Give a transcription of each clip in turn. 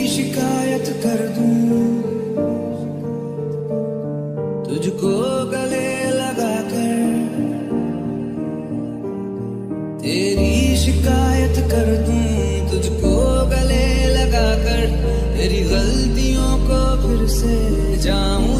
शिकायत कर दूँ। तुझको गले लगा कर तेरी शिकायत कर दूँ। तुझको गले लगा कर तेरी गलतियों को फिर से जाऊँ।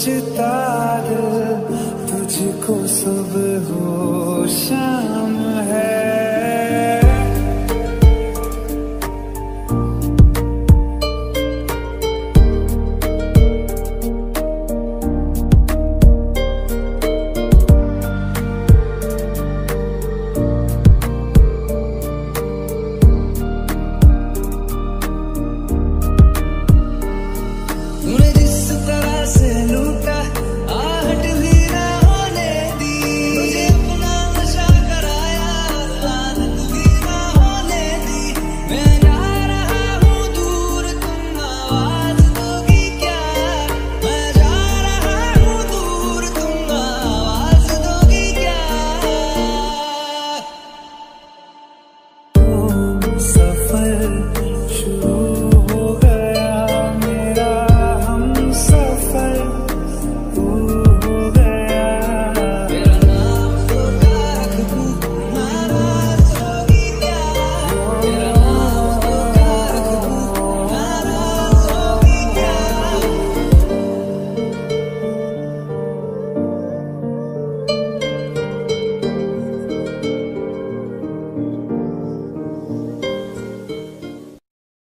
सोचता तुझको सुबह हो शाम है। उन्हें se luca